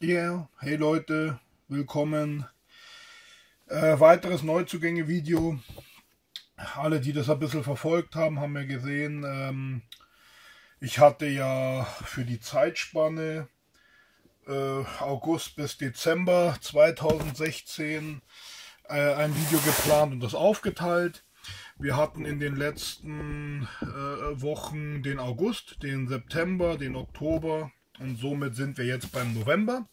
Ja, hey Leute, willkommen. Äh, weiteres Neuzugänge-Video. Alle, die das ein bisschen verfolgt haben, haben ja gesehen, ähm, ich hatte ja für die Zeitspanne äh, August bis Dezember 2016 äh, ein Video geplant und das aufgeteilt. Wir hatten in den letzten äh, Wochen den August, den September, den Oktober, und somit sind wir jetzt beim November.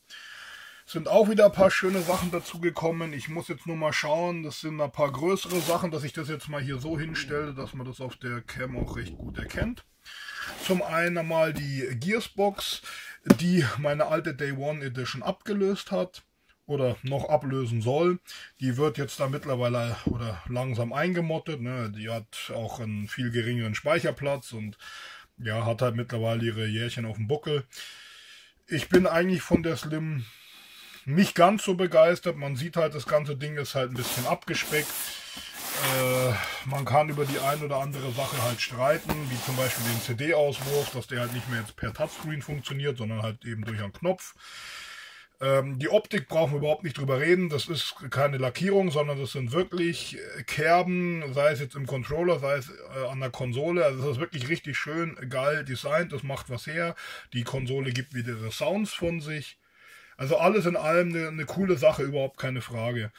Es sind auch wieder ein paar schöne Sachen dazu gekommen. Ich muss jetzt nur mal schauen, das sind ein paar größere Sachen, dass ich das jetzt mal hier so hinstelle, dass man das auf der Cam auch recht gut erkennt. Zum einen einmal die Gearsbox, die meine alte Day One Edition abgelöst hat oder noch ablösen soll. Die wird jetzt da mittlerweile oder langsam eingemottet. Ne? Die hat auch einen viel geringeren Speicherplatz und ja, hat halt mittlerweile ihre Jährchen auf dem Buckel. Ich bin eigentlich von der Slim nicht ganz so begeistert. Man sieht halt, das ganze Ding ist halt ein bisschen abgespeckt. Äh, man kann über die ein oder andere Sache halt streiten, wie zum Beispiel den CD-Auswurf, dass der halt nicht mehr jetzt per Touchscreen funktioniert, sondern halt eben durch einen Knopf. Ähm, die Optik brauchen wir überhaupt nicht drüber reden. Das ist keine Lackierung, sondern das sind wirklich äh, Kerben, sei es jetzt im Controller, sei es äh, an der Konsole. Also das ist wirklich richtig schön, geil designt. Das macht was her. Die Konsole gibt wieder Sounds von sich. Also alles in allem eine, eine coole Sache, überhaupt keine Frage.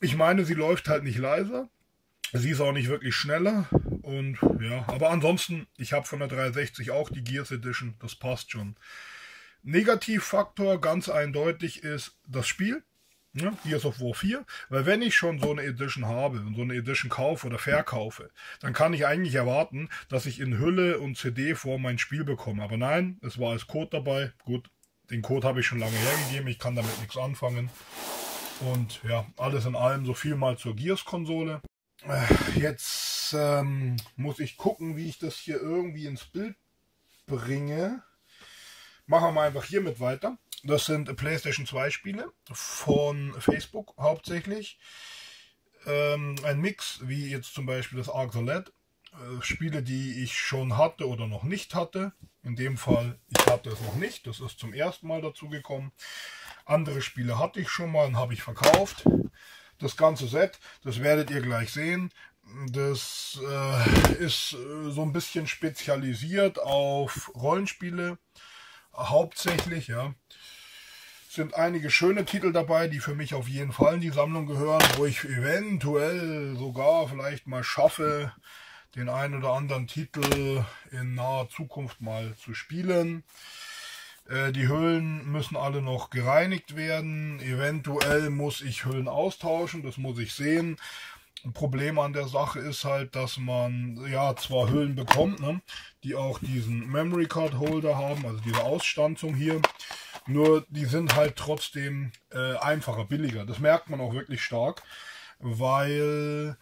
Ich meine, sie läuft halt nicht leiser. Sie ist auch nicht wirklich schneller. Und ja, aber ansonsten, ich habe von der 360 auch die Gears Edition. Das passt schon. Negativfaktor ganz eindeutig ist das Spiel. Ne, Gears of War 4, weil wenn ich schon so eine Edition habe und so eine Edition kaufe oder verkaufe, dann kann ich eigentlich erwarten, dass ich in Hülle und CD vor mein Spiel bekomme. Aber nein, es war als Code dabei. Gut, den Code habe ich schon lange hergegeben, ich kann damit nichts anfangen. Und ja, alles in allem so viel mal zur Gears-Konsole. Äh, jetzt ähm, muss ich gucken, wie ich das hier irgendwie ins Bild bringe. Machen wir einfach hiermit weiter. Das sind PlayStation 2 Spiele von Facebook hauptsächlich. Ähm, ein Mix, wie jetzt zum Beispiel das Ark the Lad. Äh, Spiele, die ich schon hatte oder noch nicht hatte. In dem Fall, ich hatte es noch nicht. Das ist zum ersten Mal dazu gekommen. Andere Spiele hatte ich schon mal und habe ich verkauft. Das ganze Set, das werdet ihr gleich sehen. Das äh, ist äh, so ein bisschen spezialisiert auf Rollenspiele hauptsächlich, ja. Sind einige schöne Titel dabei, die für mich auf jeden Fall in die Sammlung gehören, wo ich eventuell sogar vielleicht mal schaffe, den einen oder anderen Titel in naher Zukunft mal zu spielen. Äh, die Hüllen müssen alle noch gereinigt werden. Eventuell muss ich Hüllen austauschen, das muss ich sehen. Ein Problem an der Sache ist halt, dass man ja zwar Hüllen bekommt, ne, die auch diesen Memory Card Holder haben, also diese Ausstanzung hier. Nur die sind halt trotzdem äh, einfacher, billiger. Das merkt man auch wirklich stark, weil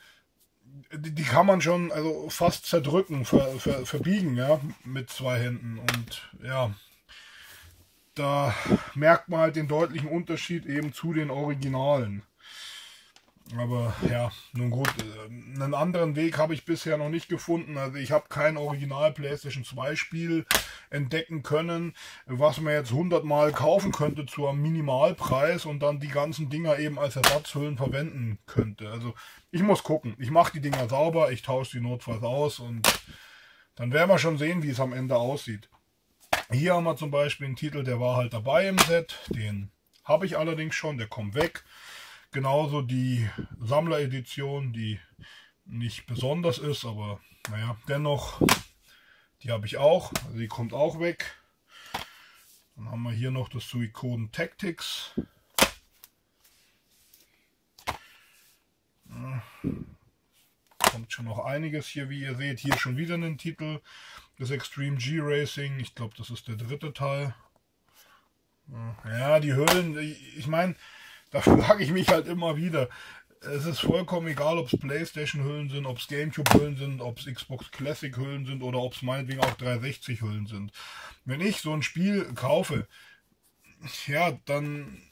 die, die kann man schon also fast zerdrücken, ver, ver, verbiegen, ja, mit zwei Händen. Und ja, da merkt man halt den deutlichen Unterschied eben zu den Originalen. Aber ja, nun gut, äh, einen anderen Weg habe ich bisher noch nicht gefunden. Also ich habe kein Original PlayStation 2 Spiel entdecken können, was man jetzt 100 Mal kaufen könnte zu einem Minimalpreis und dann die ganzen Dinger eben als Ersatzhüllen verwenden könnte. Also ich muss gucken. Ich mache die Dinger sauber, ich tausche die notfalls aus und dann werden wir schon sehen, wie es am Ende aussieht. Hier haben wir zum Beispiel einen Titel, der war halt dabei im Set. Den habe ich allerdings schon, der kommt weg. Genauso die Sammleredition, die nicht besonders ist, aber naja, dennoch, die habe ich auch. Also die kommt auch weg. Dann haben wir hier noch das Suikoden Tactics. kommt schon noch einiges hier, wie ihr seht. Hier schon wieder einen Titel. Das Extreme G Racing. Ich glaube, das ist der dritte Teil. Ja, die Höhlen. Ich meine, da frage ich mich halt immer wieder. Es ist vollkommen egal, ob es Playstation-Hüllen sind, ob es Gamecube-Hüllen sind, ob es Xbox Classic-Hüllen sind oder ob es meinetwegen auch 360-Hüllen sind. Wenn ich so ein Spiel kaufe, ja, dann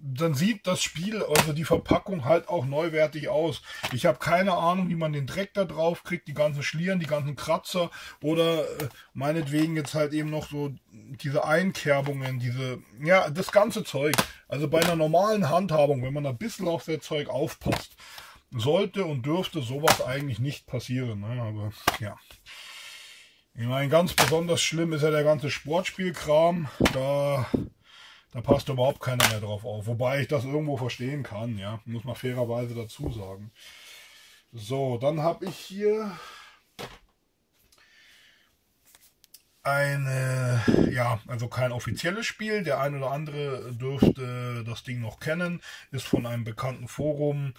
dann sieht das Spiel, also die Verpackung halt auch neuwertig aus. Ich habe keine Ahnung, wie man den Dreck da drauf kriegt, die ganzen Schlieren, die ganzen Kratzer oder äh, meinetwegen jetzt halt eben noch so diese Einkerbungen, diese, ja, das ganze Zeug. Also bei einer normalen Handhabung, wenn man ein bisschen auf das Zeug aufpasst, sollte und dürfte sowas eigentlich nicht passieren. Ne? Aber ja. Ich meine, ganz besonders schlimm ist ja der ganze Sportspielkram. Da da passt überhaupt keiner mehr drauf auf. Wobei ich das irgendwo verstehen kann, ja. Muss man fairerweise dazu sagen. So, dann habe ich hier eine, ja, also kein offizielles Spiel. Der ein oder andere dürfte das Ding noch kennen. Ist von einem bekannten Forum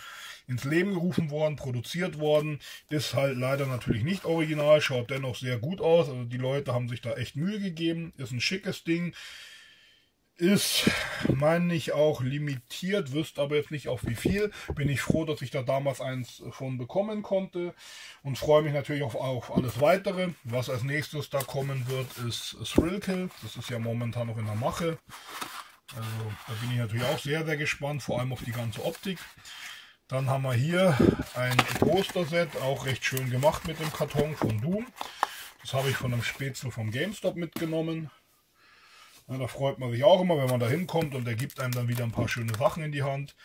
ins Leben gerufen worden, produziert worden. Ist halt leider natürlich nicht original, schaut dennoch sehr gut aus. Also die Leute haben sich da echt Mühe gegeben. Ist ein schickes Ding ist, meine ich, auch limitiert, wüsste aber jetzt nicht auf wie viel. Bin ich froh, dass ich da damals eins von bekommen konnte und freue mich natürlich auf, auf alles weitere. Was als nächstes da kommen wird, ist Thrillkill. Das ist ja momentan noch in der Mache. Also da bin ich natürlich auch sehr, sehr gespannt, vor allem auf die ganze Optik. Dann haben wir hier ein Poster-Set, auch recht schön gemacht mit dem Karton von Doom. Das habe ich von einem Spätzle vom GameStop mitgenommen. Ja, da freut man sich auch immer, wenn man da hinkommt und er gibt einem dann wieder ein paar schöne Sachen in die Hand.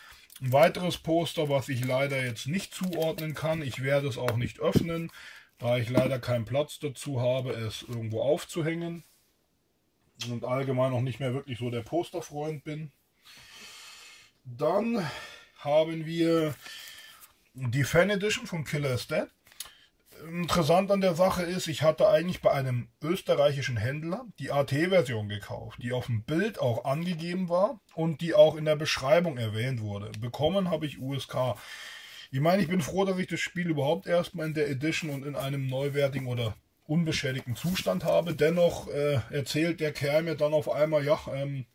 Ein weiteres Poster, was ich leider jetzt nicht zuordnen kann. Ich werde es auch nicht öffnen, da ich leider keinen Platz dazu habe, es irgendwo aufzuhängen. Und allgemein noch nicht mehr wirklich so der Posterfreund bin. Dann haben wir die Fan Edition von Killer is Dead. Interessant an der Sache ist, ich hatte eigentlich bei einem österreichischen Händler die AT-Version gekauft, die auf dem Bild auch angegeben war und die auch in der Beschreibung erwähnt wurde. Bekommen habe ich USK. Ich meine, ich bin froh, dass ich das Spiel überhaupt erstmal in der Edition und in einem neuwertigen oder unbeschädigten Zustand habe. Dennoch äh, erzählt der Kerl mir dann auf einmal, ja, ähm,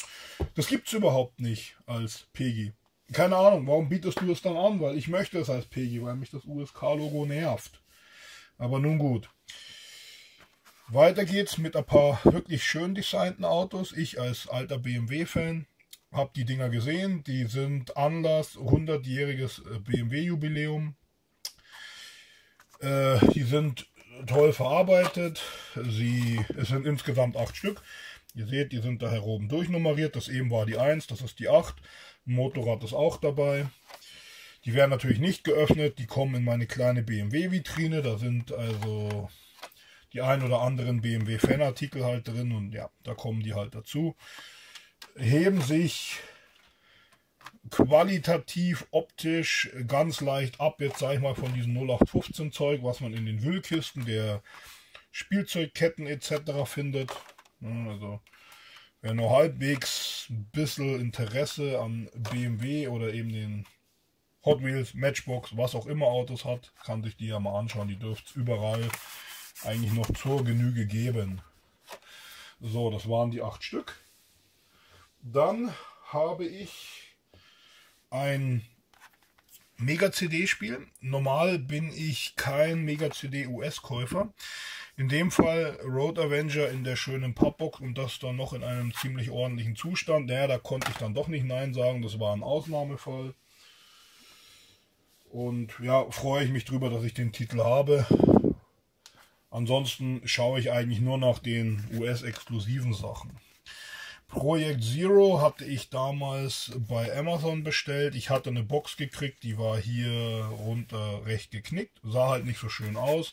das es überhaupt nicht als PEGI. Keine Ahnung, warum bietest du es dann an? Weil ich möchte es als PEGI, weil mich das USK-Logo nervt. Aber nun gut. Weiter geht's mit ein paar wirklich schön designten Autos. Ich als alter BMW-Fan habe die Dinger gesehen. Die sind Anlass 100-jähriges äh, BMW-Jubiläum. Äh, die sind toll verarbeitet. Sie, es sind insgesamt acht Stück. Ihr seht, die sind da oben durchnummeriert. Das eben war die 1, das ist die 8. Ein Motorrad ist auch dabei. Die werden natürlich nicht geöffnet, die kommen in meine kleine BMW-Vitrine. Da sind also die ein oder anderen BMW-Fanartikel halt drin und ja, da kommen die halt dazu. Heben sich qualitativ, optisch ganz leicht ab, jetzt sage ich mal von diesem 0815 Zeug, was man in den Wühlkisten der Spielzeugketten etc. findet. Also wer nur halbwegs ein bisschen Interesse an BMW oder eben den Hot Wheels, Matchbox, was auch immer Autos hat, kann sich die ja mal anschauen. Die dürfte es überall eigentlich noch zur Genüge geben. So, das waren die acht Stück. Dann habe ich ein Mega-CD-Spiel. Normal bin ich kein Mega-CD-US-Käufer. In dem Fall Road Avenger in der schönen Pappbox und das dann noch in einem ziemlich ordentlichen Zustand. Naja, da konnte ich dann doch nicht Nein sagen. Das war ein Ausnahmefall. Und ja, freue ich mich drüber, dass ich den Titel habe. Ansonsten schaue ich eigentlich nur nach den US-exklusiven Sachen. Project Zero hatte ich damals bei Amazon bestellt. Ich hatte eine Box gekriegt, die war hier runter recht geknickt. Sah halt nicht so schön aus.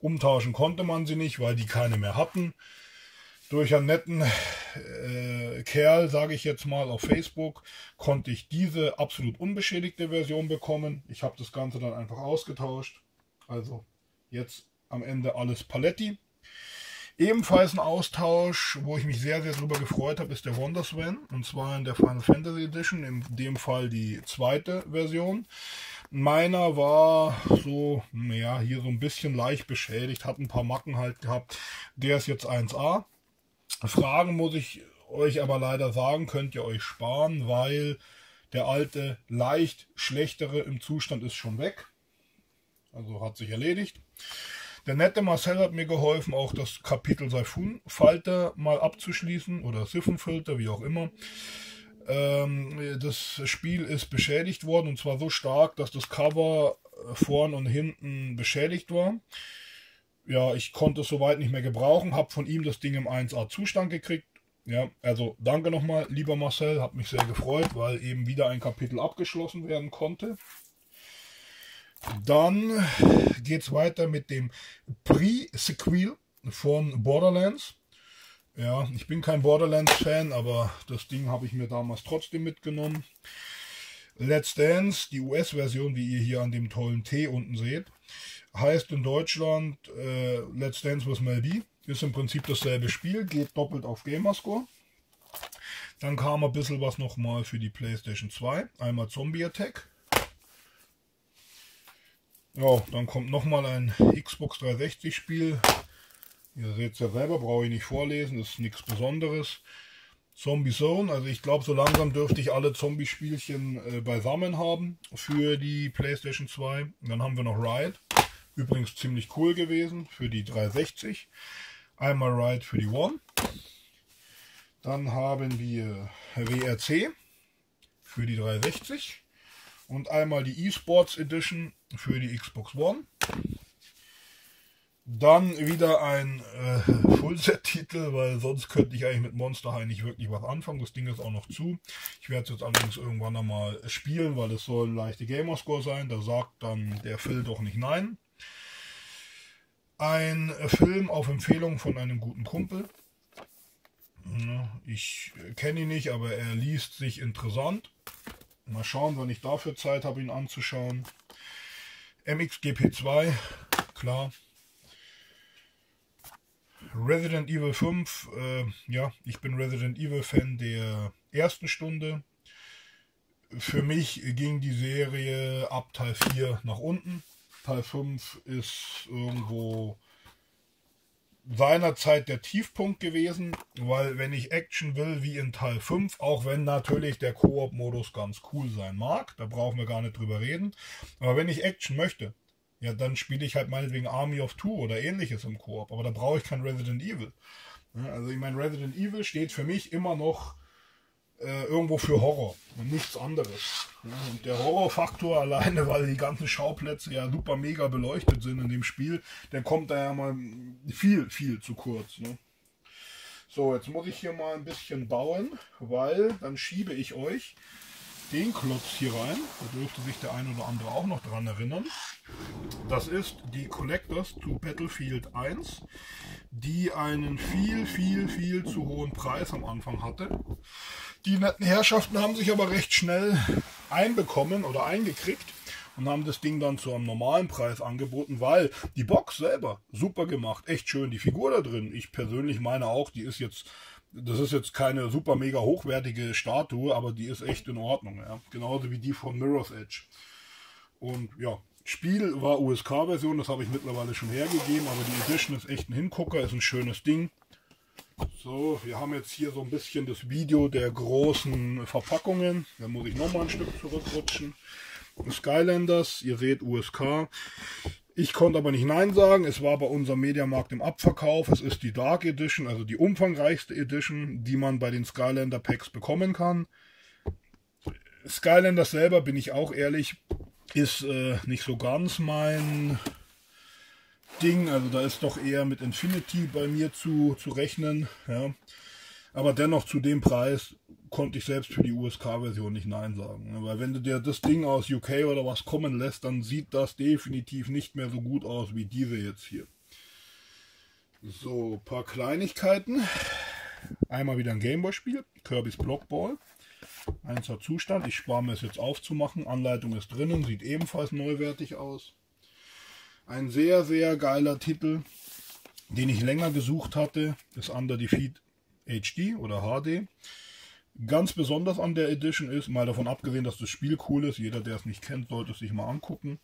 Umtauschen konnte man sie nicht, weil die keine mehr hatten durch einen netten äh, Kerl, sage ich jetzt mal, auf Facebook, konnte ich diese absolut unbeschädigte Version bekommen. Ich habe das Ganze dann einfach ausgetauscht. Also jetzt am Ende alles Paletti. Ebenfalls ein Austausch, wo ich mich sehr, sehr darüber gefreut habe, ist der Wonderswan. Und zwar in der Final Fantasy Edition, in dem Fall die zweite Version. Meiner war so, naja, hier so ein bisschen leicht beschädigt, hat ein paar Macken halt gehabt. Der ist jetzt 1A. Fragen muss ich euch aber leider sagen, könnt ihr euch sparen, weil der alte, leicht schlechtere im Zustand ist schon weg. Also hat sich erledigt. Der nette Marcel hat mir geholfen, auch das Kapitel Siphon-Falter mal abzuschließen oder Siphonfilter, wie auch immer. Ähm, das Spiel ist beschädigt worden und zwar so stark, dass das Cover vorn und hinten beschädigt war. Ja, ich konnte es soweit nicht mehr gebrauchen, habe von ihm das Ding im 1A Zustand gekriegt. Ja, also danke nochmal, lieber Marcel, hat mich sehr gefreut, weil eben wieder ein Kapitel abgeschlossen werden konnte. Dann geht es weiter mit dem Pre-Sequel von Borderlands. Ja, ich bin kein Borderlands-Fan, aber das Ding habe ich mir damals trotzdem mitgenommen. Let's Dance, die US-Version, wie ihr hier an dem tollen T unten seht, heißt in Deutschland äh, Let's Dance with Mel B. Ist im Prinzip dasselbe Spiel, geht doppelt auf Gamerscore. Dann kam ein bisschen was nochmal für die PlayStation 2. Einmal Zombie Attack. Ja, dann kommt nochmal ein Xbox 360 Spiel. Ihr seht es ja selber, brauche ich nicht vorlesen, ist nichts Besonderes. Zombie Zone, also ich glaube, so langsam dürfte ich alle Zombie-Spielchen äh, beisammen haben für die PlayStation 2. Und dann haben wir noch Ride, übrigens ziemlich cool gewesen für die 360. Einmal Ride für die One. Dann haben wir WRC für die 360 und einmal die eSports Edition für die Xbox One. Dann wieder ein äh, Fullset-Titel, weil sonst könnte ich eigentlich mit Monster High nicht wirklich was anfangen. Das Ding ist auch noch zu. Ich werde es jetzt allerdings irgendwann einmal spielen, weil es soll leichte Gamerscore sein. Da sagt dann der Phil doch nicht nein. Ein Film auf Empfehlung von einem guten Kumpel. Ich kenne ihn nicht, aber er liest sich interessant. Mal schauen, wann ich dafür Zeit habe, ihn anzuschauen. MXGP2, klar. Resident Evil 5, äh, ja, ich bin Resident Evil Fan der ersten Stunde. Für mich ging die Serie ab Teil 4 nach unten. Teil 5 ist irgendwo seinerzeit der Tiefpunkt gewesen, weil wenn ich Action will wie in Teil 5, auch wenn natürlich der Koop-Modus ganz cool sein mag, da brauchen wir gar nicht drüber reden, aber wenn ich Action möchte, ja, dann spiele ich halt meinetwegen Army of Two oder ähnliches im Koop. Aber da brauche ich kein Resident Evil. also ich meine, Resident Evil steht für mich immer noch äh, irgendwo für Horror und nichts anderes. und der Horrorfaktor alleine, weil die ganzen Schauplätze ja super mega beleuchtet sind in dem Spiel, der kommt da ja mal viel, viel zu kurz. Ne? So, jetzt muss ich hier mal ein bisschen bauen, weil dann schiebe ich euch den Klotz hier rein. Da dürfte sich der ein oder andere auch noch dran erinnern. Das ist die Collectors to Battlefield 1, die einen viel, viel, viel zu hohen Preis am Anfang hatte. Die netten Herrschaften haben sich aber recht schnell einbekommen oder eingekriegt und haben das Ding dann zu einem normalen Preis angeboten, weil die Box selber super gemacht, echt schön, die Figur da drin. Ich persönlich meine auch, die ist jetzt das ist jetzt keine super mega hochwertige Statue, aber die ist echt in Ordnung. Ja. Genauso wie die von Mirror's Edge. Und ja, Spiel war USK-Version, das habe ich mittlerweile schon hergegeben, aber die Edition ist echt ein Hingucker, ist ein schönes Ding. So, wir haben jetzt hier so ein bisschen das Video der großen Verpackungen. Da muss ich nochmal ein Stück zurückrutschen. Skylanders, ihr seht USK. Ich konnte aber nicht Nein sagen. Es war bei unserem Mediamarkt im Abverkauf. Es ist die Dark Edition, also die umfangreichste Edition, die man bei den Skylander Packs bekommen kann. Skylander selber, bin ich auch ehrlich, ist äh, nicht so ganz mein Ding. Also da ist doch eher mit Infinity bei mir zu, zu rechnen. Ja. Aber dennoch zu dem Preis konnte ich selbst für die USK-Version nicht Nein sagen. Weil wenn du dir das Ding aus UK oder was kommen lässt, dann sieht das definitiv nicht mehr so gut aus wie diese jetzt hier. So, paar Kleinigkeiten. Einmal wieder ein Gameboy-Spiel, Kirby's Blockball. Einser Zustand. Ich spare mir es jetzt aufzumachen. Anleitung ist drinnen, sieht ebenfalls neuwertig aus. Ein sehr, sehr geiler Titel, den ich länger gesucht hatte, ist Under Defeat HD oder HD. Ganz besonders an der Edition ist, mal davon abgesehen, dass das Spiel cool ist, jeder, der es nicht kennt, sollte es sich mal angucken,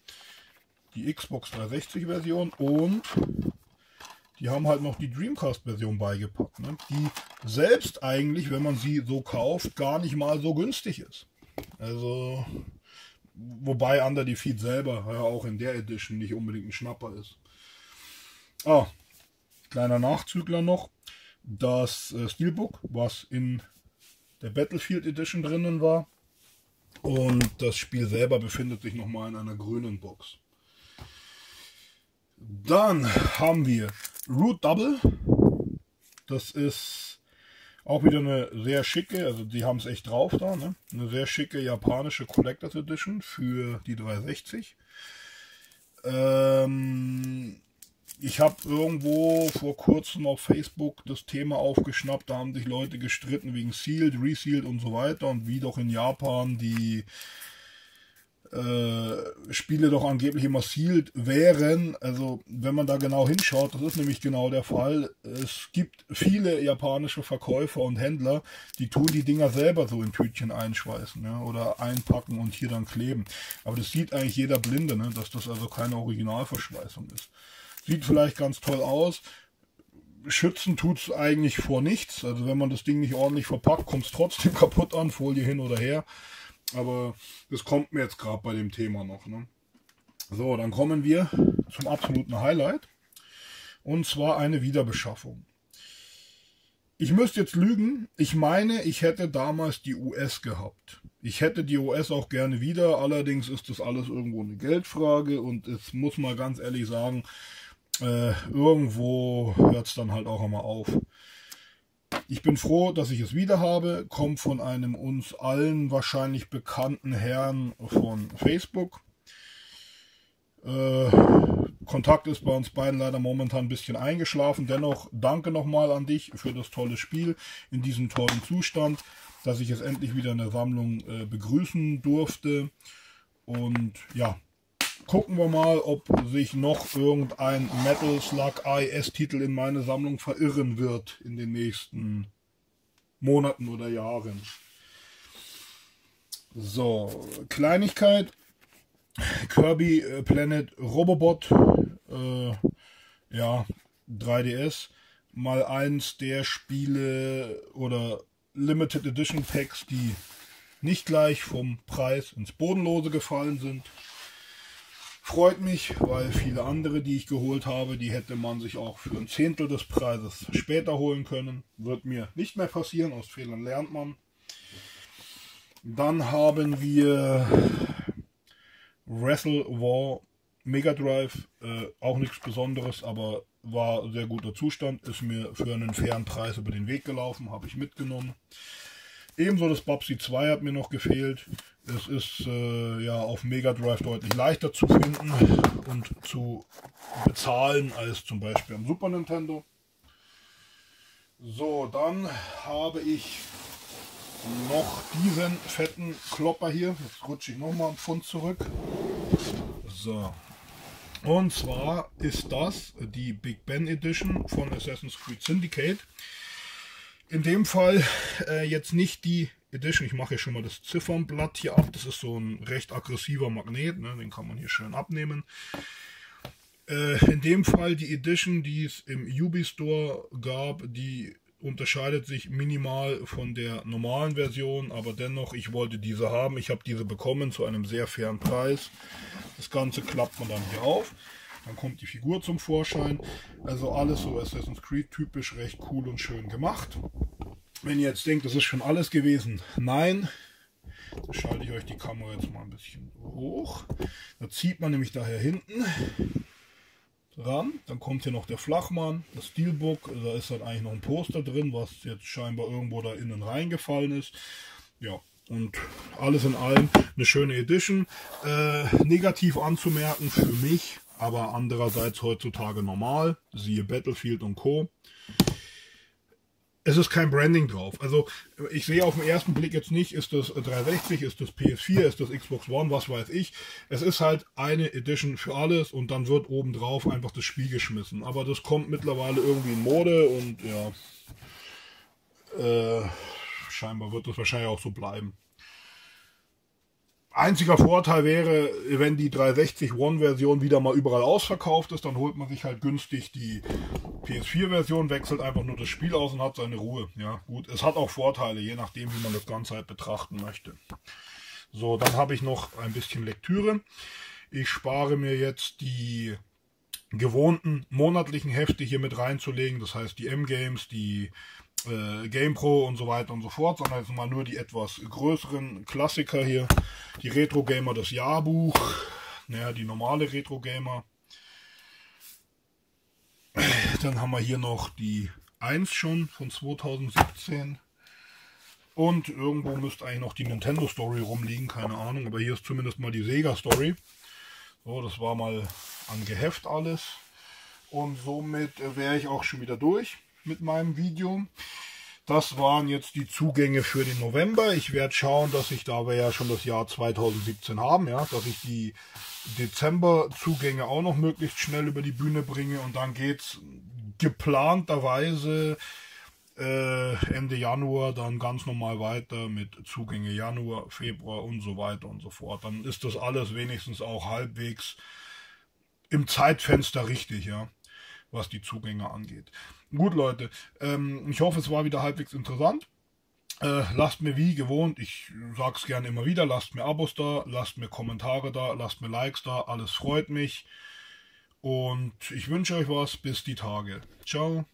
die Xbox 360 Version und die haben halt noch die Dreamcast Version beigepackt, ne? die selbst eigentlich, wenn man sie so kauft, gar nicht mal so günstig ist. Also, wobei Under Defeat selber ja auch in der Edition nicht unbedingt ein Schnapper ist. Ah, kleiner Nachzügler noch. Das äh, Steelbook, was in der Battlefield Edition drinnen war. Und das Spiel selber befindet sich nochmal in einer grünen Box. Dann haben wir Root Double. Das ist auch wieder eine sehr schicke, also die haben es echt drauf da, ne? eine sehr schicke japanische Collectors Edition für die 360. Ähm, ich habe irgendwo vor kurzem auf Facebook das Thema aufgeschnappt, da haben sich Leute gestritten wegen Sealed, Resealed und so weiter und wie doch in Japan die äh, Spiele doch angeblich immer sealed wären. Also wenn man da genau hinschaut, das ist nämlich genau der Fall. Es gibt viele japanische Verkäufer und Händler, die tun die Dinger selber so in Tütchen einschweißen ja, oder einpacken und hier dann kleben. Aber das sieht eigentlich jeder Blinde, ne, dass das also keine Originalverschweißung ist. Sieht vielleicht ganz toll aus. Schützen tut es eigentlich vor nichts. Also wenn man das Ding nicht ordentlich verpackt, kommt es trotzdem kaputt an, Folie hin oder her. Aber das kommt mir jetzt gerade bei dem Thema noch. Ne? So, dann kommen wir zum absoluten Highlight. Und zwar eine Wiederbeschaffung. Ich müsste jetzt lügen. Ich meine, ich hätte damals die US gehabt. Ich hätte die US auch gerne wieder. Allerdings ist das alles irgendwo eine Geldfrage. Und es muss mal ganz ehrlich sagen, äh, irgendwo hört es dann halt auch einmal auf. Ich bin froh, dass ich es wieder habe. Kommt von einem uns allen wahrscheinlich bekannten Herrn von Facebook. Äh, Kontakt ist bei uns beiden leider momentan ein bisschen eingeschlafen. Dennoch danke nochmal an dich für das tolle Spiel in diesem tollen Zustand, dass ich es endlich wieder in der Sammlung äh, begrüßen durfte. Und ja, gucken wir mal, ob sich noch irgendein Metal Slug IS-Titel in meine Sammlung verirren wird in den nächsten Monaten oder Jahren. So, Kleinigkeit. Kirby äh, Planet Robobot. Äh, ja, 3DS. Mal eins der Spiele oder Limited Edition Packs, die nicht gleich vom Preis ins Bodenlose gefallen sind. Freut mich, weil viele andere, die ich geholt habe, die hätte man sich auch für ein Zehntel des Preises später holen können. Wird mir nicht mehr passieren, aus Fehlern lernt man. Dann haben wir Wrestle War Mega Drive, äh, auch nichts Besonderes, aber war sehr guter Zustand, ist mir für einen fairen Preis über den Weg gelaufen, habe ich mitgenommen. Ebenso das Babsy 2 hat mir noch gefehlt. Es ist äh, ja auf Mega Drive deutlich leichter zu finden und zu bezahlen als zum Beispiel am Super Nintendo. So, dann habe ich noch diesen fetten Klopper hier. Jetzt rutsche ich nochmal einen Pfund zurück. So. Und zwar ist das die Big Ben Edition von Assassin's Creed Syndicate. In dem Fall äh, jetzt nicht die Edition. Ich mache hier schon mal das Ziffernblatt hier ab. Das ist so ein recht aggressiver Magnet. Ne? Den kann man hier schön abnehmen. Äh, in dem Fall die Edition, die es im Ubi Store gab, die unterscheidet sich minimal von der normalen Version, aber dennoch, ich wollte diese haben. Ich habe diese bekommen zu einem sehr fairen Preis. Das Ganze klappt man dann hier auf. Dann kommt die Figur zum Vorschein. Also alles so Assassin's Creed typisch, recht cool und schön gemacht. Wenn ihr jetzt denkt, das ist schon alles gewesen, nein. Da schalte ich euch die Kamera jetzt mal ein bisschen hoch. Da zieht man nämlich daher hinten ran. Dann kommt hier noch der Flachmann, das Steelbook. Da ist dann eigentlich noch ein Poster drin, was jetzt scheinbar irgendwo da innen reingefallen ist. Ja, und alles in allem eine schöne Edition. Äh, negativ anzumerken für mich, aber andererseits heutzutage normal. Siehe Battlefield und Co. Es ist kein Branding drauf. Also ich sehe auf den ersten Blick jetzt nicht, ist das 360, ist das PS4, ist das Xbox One, was weiß ich. Es ist halt eine Edition für alles und dann wird obendrauf einfach das Spiel geschmissen. Aber das kommt mittlerweile irgendwie in Mode und ja, äh, scheinbar wird das wahrscheinlich auch so bleiben. Einziger Vorteil wäre, wenn die 360 One-Version wieder mal überall ausverkauft ist, dann holt man sich halt günstig die PS4-Version, wechselt einfach nur das Spiel aus und hat seine Ruhe. Ja, gut. Es hat auch Vorteile, je nachdem, wie man das Ganze halt betrachten möchte. So, dann habe ich noch ein bisschen Lektüre. Ich spare mir jetzt die gewohnten monatlichen Hefte hier mit reinzulegen. Das heißt, die M-Games, die äh, GamePro und so weiter und so fort, sondern jetzt mal nur die etwas größeren Klassiker hier. Die Retro Gamer, das Jahrbuch, naja, die normale Retro Gamer. Dann haben wir hier noch die 1 schon von 2017. Und irgendwo müsste eigentlich noch die Nintendo Story rumliegen, keine Ahnung. Aber hier ist zumindest mal die Sega Story. So, das war mal an Geheft alles. Und somit wäre ich auch schon wieder durch mit meinem Video. Das waren jetzt die Zugänge für den November. Ich werde schauen, dass ich, da wir ja schon das Jahr 2017 haben, ja, dass ich die Dezember-Zugänge auch noch möglichst schnell über die Bühne bringe. Und dann geht es geplanterweise äh, Ende Januar dann ganz normal weiter mit Zugänge Januar, Februar und so weiter und so fort. Dann ist das alles wenigstens auch halbwegs im Zeitfenster richtig, ja, was die Zugänge angeht. Gut, Leute, ähm, ich hoffe, es war wieder halbwegs interessant. Äh, lasst mir wie gewohnt, ich sag's gerne immer wieder, lasst mir Abos da, lasst mir Kommentare da, lasst mir Likes da, alles freut mich. Und ich wünsche euch was, bis die Tage. Ciao.